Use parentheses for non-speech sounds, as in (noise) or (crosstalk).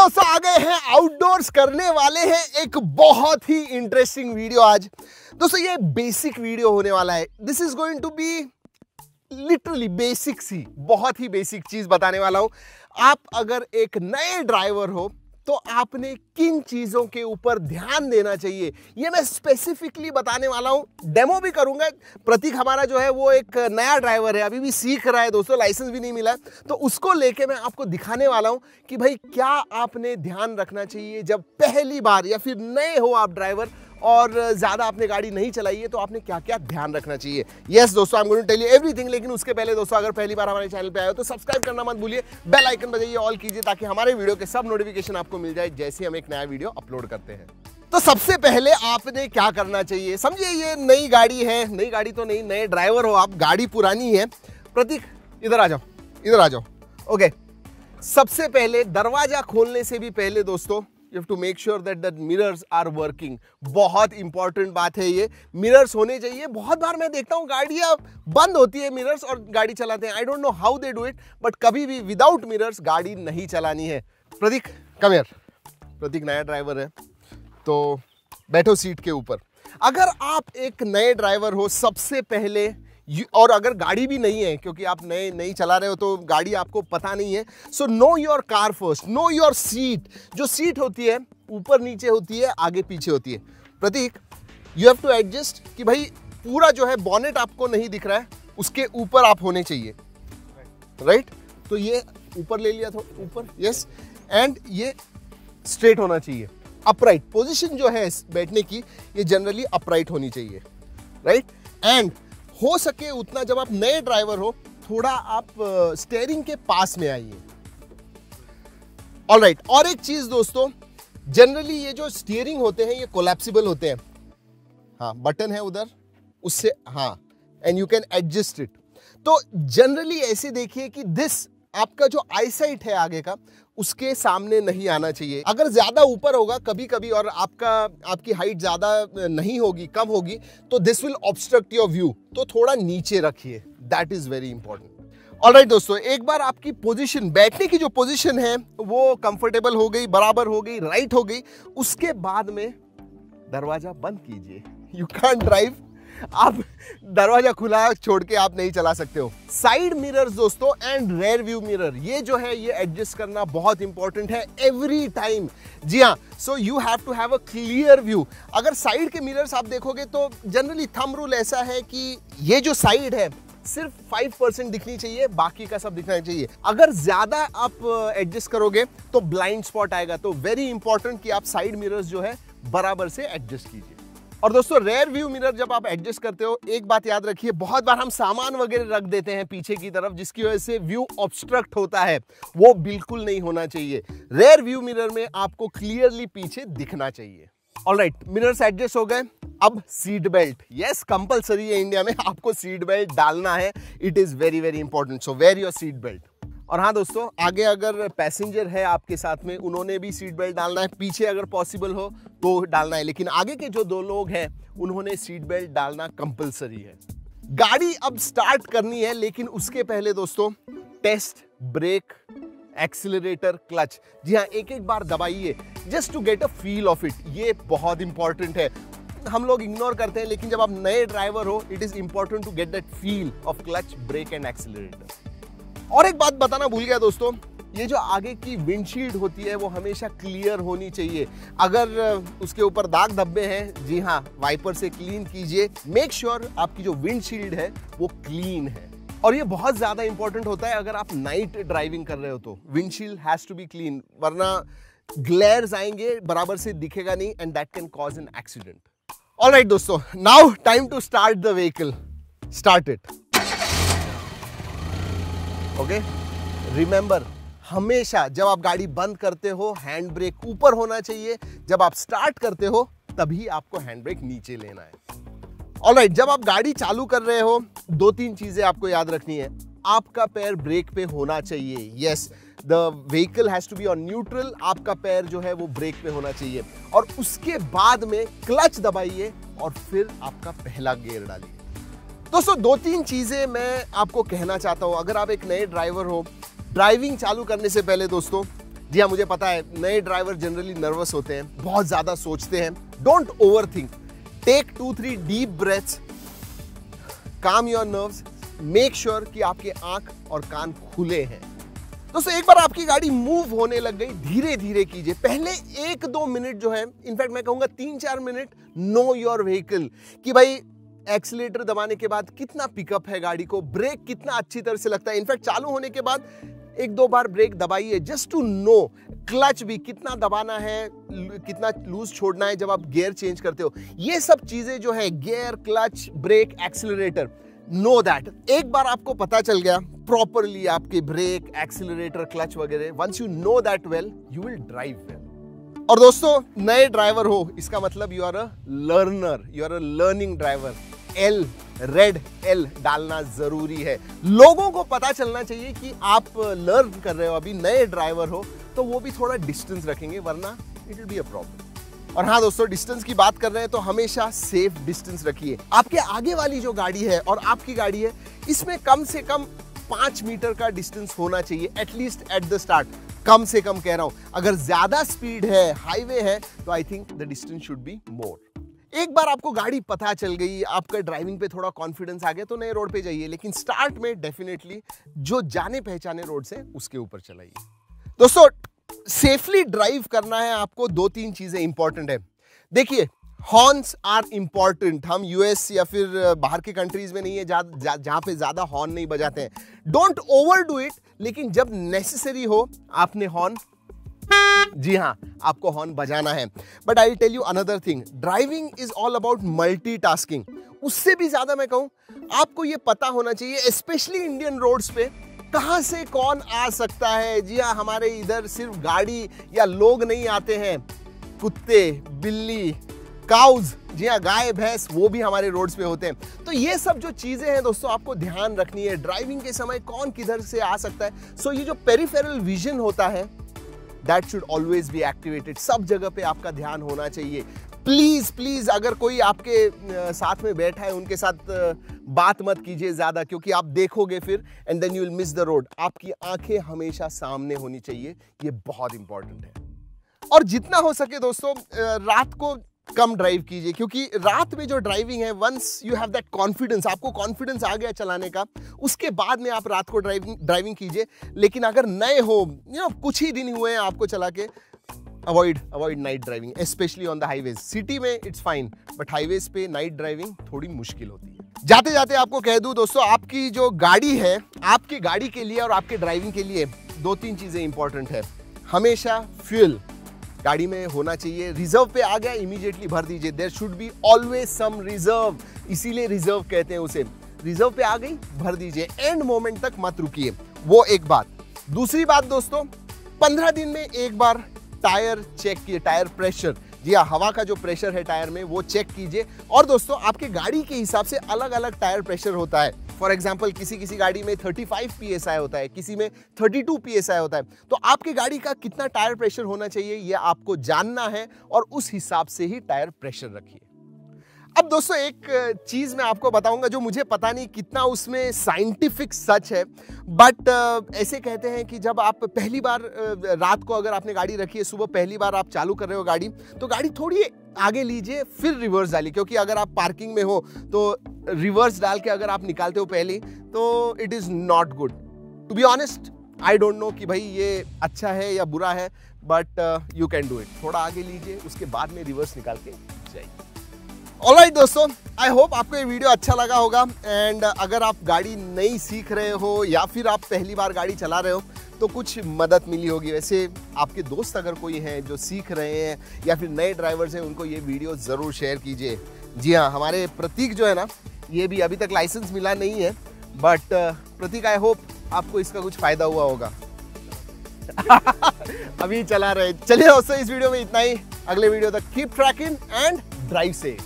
दोस्तों आ गए हैं आउटडोर्स करने वाले हैं एक बहुत ही इंटरेस्टिंग वीडियो आज। दोस्तों, ये बेसिक वीडियो होने वाला है। This is going to be literally basic see, बहुत ही बेसिक चीज़ बताने वाला हूँ। आप अगर एक नए ड्राइवर हो तो आपने किन चीज़ों के ऊपर ध्यान देना चाहिए? ये मैं स्पेसिफिकली बताने वाला हूँ। डेमो भी करूँगा। प्रतीक हमारा जो है, वो एक नया ड्राइवर है। अभी भी सीख रहा है, दोस्तों लाइसेंस भी नहीं मिला। तो उसको लेके मैं आपको दिखाने वाला हूँ कि भाई, क्या आपने ध्यान रखना चाहिए जब पहली बार या फिर नए हो आप ड्राइवर और ज़्यादा आपने गाड़ी नहीं चलाई है तो आपने क्या क्या ध्यान रखना चाहिए? यस दोस्तों I am going to tell you everything लेकिन उसके पहले दोस्तों, अगर पहली बार हमारे चैनल पे आए हो तो सब्सक्राइब करना मत भूलिए। बेल आइकन बजाइए ऑल कीजिए, ताकि हमारे वीडियो के सब नोटिफिकेशन आपको मिल जाए, जैसे हम एक नया वीडियो अपलोड करते हैं। तो सबसे पहले आपने क्या करना चाहिए? समझिए, ये नई गाड़ी है, नई गाड़ी तो नहीं, नए ड्राइवर हो आप, गाड़ी पुरानी है। प्रतीक, इधर आ जाओ, इधर आ जाओ। ओके सबसे पहले दरवाज़ा खोलने से भी पहले दोस्तों you have to make sure that that mirrors are working बहुत इंपॉर्टेंट बात है ये। मिरर्स होने चाहिए। बहुत बार मैं देखता हूँ, गाड़ियाँ बंद होती है मिरर्स और गाड़ी चलाते हैं। I don't know how they do it but कभी भी विदाउट मिरर्स गाड़ी नहीं चलानी है। प्रतीक कम प्रतीक नया ड्राइवर है। तो बैठो सीट के ऊपर। अगर आप एक नए ड्राइवर हो, सबसे पहले और अगर गाड़ी भी नहीं है, क्योंकि आप नए नहीं चला रहे हो तो गाड़ी आपको पता नहीं है। So know your car first know your seat जो सीट होती है, ऊपर नीचे होती है, आगे पीछे होती है। Prateek you have to adjust कि भाई, पूरा जो है बॉनेट आपको नहीं दिख रहा है, उसके ऊपर आप होने चाहिए। Right right? तो ये ऊपर ले लिया था, ऊपर यस एंड ये स्ट्रेट होना चाहिए। अपराइट पोजिशन जो है, बैठने की, ये जनरली अपराइट होनी चाहिए। Right right? एंड हो सके उतना जब आप नए ड्राइवर हो, थोड़ा आप स्टेयरिंग के पास में आइए। ऑल राइट और एक चीज़ दोस्तों जनरली ये जो स्टीयरिंग होते हैं, ये कोलेप्सिबल होते हैं। हाँ बटन है उधर, उससे हाँ and you can adjust it तो जनरली ऐसे देखिए कि दिस आपका जो आईसाइट है आगे का, उसके सामने नहीं आना चाहिए। अगर ज़्यादा ऊपर होगा कभी कभी और आपका, आपकी हाइट ज़्यादा नहीं होगी, कम होगी तो this will obstruct your view तो थोड़ा नीचे रखिए। That is very important all right दोस्तों, एक बार आपकी पोजीशन बैठने की जो पोजीशन है, वो कंफर्टेबल हो गई, बराबर हो गई राइट हो गई। उसके बाद में दरवाज़ा बंद कीजिए। यू कैन ड्राइव आप दरवाज़ा खुला छोड़ के आप नहीं चला सकते हो। साइड मिरर्स दोस्तों एंड रेयर व्यू मिरर ये जो है, ये एडजस्ट करना बहुत इंपॉर्टेंट है एवरी टाइम जी हाँ so you have to have a clear view अगर साइड के मिरर्स आप देखोगे तो जनरली थम रूल ऐसा है कि ये जो साइड है, सिर्फ़ फाइव परसेंट दिखनी चाहिए, बाकी का सब दिखना चाहिए। अगर ज़्यादा आप एडजस्ट करोगे तो ब्लाइंड स्पॉट आएगा। तो वेरी इंपॉर्टेंट कि आप साइड मिरर्स जो है, बराबर से एडजस्ट कीजिए। और दोस्तों रेयर व्यू मिरर जब आप एडजस्ट करते हो, एक बात याद रखिए, बहुत बार हम सामान वगैरह रख देते हैं पीछे की तरफ़, जिसकी वजह से व्यू ऑब्स्ट्रक्ट होता है। वो बिल्कुल नहीं होना चाहिए। रेयर व्यू मिरर में आपको क्लियरली पीछे दिखना चाहिए। ऑल राइट मिरर्स एडजस्ट हो गए। अब सीट बेल्ट यस कंपलसरी है इंडिया में आपको सीट बेल्ट डालना है। It is very very important so wear your seat belt और हाँ दोस्तों, आगे अगर पैसेंजर है आपके साथ में, उन्होंने भी सीट बेल्ट डालना है। पीछे अगर पॉसिबल हो तो डालना है, लेकिन आगे के जो दो लोग हैं, उन्होंने सीट बेल्ट डालना कंपलसरी है। गाड़ी अब स्टार्ट करनी है, लेकिन उसके पहले दोस्तों, टेस्ट ब्रेक, एक्सिलरेटर, क्लच। जी हाँ एक एक बार दबाइए just to get a feel of it ये बहुत इंपॉर्टेंट है। हम लोग इग्नोर करते हैं, लेकिन जब आप नए ड्राइवर हो it is important to get that feel of clutch brake and accelerator और एक बात बताना भूल गया दोस्तों, ये जो आगे की विंडशील्ड होती है, वो हमेशा क्लियर होनी चाहिए। अगर उसके ऊपर दाग धब्बे हैं, जी हाँ वाइपर से क्लीन कीजिए। मेक श्योर sure आपकी जो विंडशील्ड है, वो क्लीन है। और ये बहुत ज़्यादा इंपॉर्टेंट होता है अगर आप नाइट ड्राइविंग कर रहे हो तो। Windshield has to be clean वरना ग्लेयर्स आएँगे, बराबर से दिखेगा नहीं and that can cause an accident all right दोस्तों now time to start the vehicle start it okay remember हमेशा जब आप गाड़ी बंद करते हो हैंड ब्रेक ऊपर होना चाहिए। जब आप स्टार्ट करते हो तभी आपको हैंड ब्रेक नीचे लेना है। ऑल right, जब आप गाड़ी चालू कर रहे हो दो तीन चीज़ें आपको याद रखनी है। आपका पैर ब्रेक पे होना चाहिए। Yes the vehicle has to be on neutral आपका पैर जो है वो ब्रेक पे होना चाहिए। और उसके बाद में क्लच दबाइए और फिर आपका पहला गियर डालिए। दोस्तों दो तीन चीज़ें मैं आपको कहना चाहता हूँ। अगर आप एक नए ड्राइवर हो, ड्राइविंग चालू करने से पहले दोस्तों, जी हाँ मुझे पता है, नए ड्राइवर जनरली नर्वस होते हैं, बहुत ज़्यादा सोचते हैं। Don't overthink take two three deep breaths calm your nerves make sure कि आपके आँख और कान खुले हैं। दोस्तों, एक बार आपकी गाड़ी मूव होने लग गई धीरे धीरे कीजिए। पहले एक दो मिनट जो है इनफैक्ट मैं कहूँगा तीन चार मिनट नो योर व्हीकल कि भाई एक्सीटर दबाने के बाद कितना पिकअप है गाड़ी को? ब्रेक कितना अच्छी तरह से लगता है? इनफैक्ट चालू होने के बाद एक दो बार ब्रेक दबाइए जस्ट टू नो क्लच भी कितना दबाना है, कितना लूज छोड़ना है जब आप गियर चेंज करते हो। ये सब चीज़ें जो है gear clutch brake accelerator know that एक बार आपको पता चल गया प्रॉपरली आपके ब्रेक एक्सिलरेटर क्लच वगैरह once you know that well you will drive well और दोस्तों, नए ड्राइवर हो, इसका मतलब you are a learner you are a learning driver L red L डालना ज़रूरी है। लोगों को पता चलना चाहिए कि आप लर्न कर रहे हो, अभी नए ड्राइवर हो तो वो भी थोड़ा डिस्टेंस रखेंगे, वरना it will be a problem और हाँ दोस्तों डिस्टेंस की बात कर रहे हैं तो हमेशा सेफ़ डिस्टेंस रखिए। आपके आगे वाली जो गाड़ी है और आपकी गाड़ी है, इसमें कम से कम पाँच मीटर का डिस्टेंस होना चाहिए at least at the start कम से कम कह रहा हूँ, अगर ज़्यादा स्पीड है हाईवे है तो I think the distance should be more एक बार आपको गाड़ी पता चल गई, आपका ड्राइविंग पे थोड़ा कॉन्फिडेंस आ गया तो नए रोड पे जाइए, लेकिन स्टार्ट में डेफिनेटली जो जाने पहचाने रोड से, उसके ऊपर चलाइए। दोस्तों सेफली ड्राइव करना है आपको, दो तीन चीज़ें इंपॉर्टेंट है। देखिए हॉर्न्स आर इंपॉर्टेंट हम यूएस या फिर बाहर के कंट्रीज़ में नहीं है जहाँ जा, जहाँ पे ज़्यादा हॉर्न नहीं बजाते हैं। डोंट ओवर डू इट लेकिन जब नेसेसरी हो आपने हॉर्न जी हाँ आपको हॉर्न बजाना है। But I tell you another thing driving is all about multitasking उससे भी ज़्यादा मैं कहूँ आपको ये पता होना चाहिए स्पेशली इंडियन रोड्स पे कहाँ से कौन आ सकता है? जी हाँ हमारे इधर सिर्फ़ गाड़ी या लोग नहीं आते हैं। कुत्ते बिल्ली काउज जी हाँ गाय, भैंस, वो भी हमारे रोड्स पे होते हैं। तो ये सब जो चीज़ें हैं दोस्तों, आपको ध्यान रखनी है। ड्राइविंग के समय कौन किधर से आ सकता है? सो so ये जो पेरिफेरल विजन होता है that should always be activated सब जगह पे आपका ध्यान होना चाहिए। प्लीज़ प्लीज़ अगर कोई आपके साथ में बैठा है, उनके साथ बात मत कीजिए ज़्यादा, क्योंकि आप देखोगे फिर and then you will miss the road आपकी आँखें हमेशा सामने होनी चाहिए। ये बहुत इंपॉर्टेंट है। और जितना हो सके दोस्तों रात को कम ड्राइव कीजिए, क्योंकि रात में जो ड्राइविंग है once you have that confidence आपको कॉन्फिडेंस आ गया चलाने का, उसके बाद में आप रात को ड्राइविंग ड्राइविंग कीजिए। लेकिन अगर नए हो यू नो कुछ ही दिन हुए हैं आपको चला के avoid avoid night driving specially on the highways city में इट्स फाइन बट हाईवेज पे नाइट ड्राइविंग थोड़ी मुश्किल होती है। जाते जाते आपको कह दूँ दोस्तों, आपकी जो गाड़ी है, आपकी गाड़ी के लिए और आपके ड्राइविंग के लिए दो तीन चीज़ें इंपॉर्टेंट है। हमेशा फ्यूल गाड़ी में होना चाहिए। रिज़र्व पे आ गया इमीडिएटली भर दीजिए। There should be always some reserve इसीलिए रिज़र्व कहते हैं उसे। रिज़र्व पे आ गई, भर दीजिए। एंड मोमेंट तक मत रुकिए। वो एक बात। दूसरी बात दोस्तों, पंद्रह दिन में एक बार टायर चेक किए, टायर प्रेशर जी हाँ हवा का जो प्रेशर है टायर में, वो चेक कीजिए। और दोस्तों, आपके गाड़ी के हिसाब से अलग अलग टायर प्रेशर होता है। फॉर एग्ज़ाम्पल किसी किसी गाड़ी में 35 आई होता है, किसी में 32 आई होता है तो आपकी गाड़ी का कितना टायर प्रेशर होना चाहिए यह आपको जानना है और उस हिसाब से ही टायर प्रेशर रखिए। अब दोस्तों, एक चीज़ मैं आपको बताऊँगा जो मुझे पता नहीं कितना उसमें साइंटिफिक सच है। बट ऐसे कहते हैं कि जब आप पहली बार रात को अगर आपने गाड़ी रखी है, सुबह पहली बार आप चालू कर रहे हो गाड़ी तो गाड़ी थोड़ी आगे लीजिए, फिर रिवर्स डालिए। क्योंकि अगर आप पार्किंग में हो तो रिवर्स डाल के अगर आप निकालते हो पहले तो it is not good to be honest I don't know कि भाई ये अच्छा है या बुरा है but you can do it थोड़ा आगे लीजिए, उसके बाद में रिवर्स निकाल के जाइए। ऑलराइट दोस्तों आई होप आपको ये वीडियो अच्छा लगा होगा एंड अगर आप गाड़ी नहीं सीख रहे हो, या फिर आप पहली बार गाड़ी चला रहे हो तो कुछ मदद मिली होगी। वैसे आपके दोस्त अगर कोई हैं जो सीख रहे हैं, या फिर नए ड्राइवर्स हैं, उनको ये वीडियो ज़रूर शेयर कीजिए। जी हाँ हमारे प्रतीक जो है ना, ये भी अभी तक लाइसेंस मिला नहीं है बट प्रतीक आई होप आपको इसका कुछ फ़ायदा हुआ होगा। (laughs) अभी चला रहे चलिए दोस्तों, इस वीडियो में इतना ही। अगले वीडियो तक कीप ट्रैकिंग एंड ड्राइव से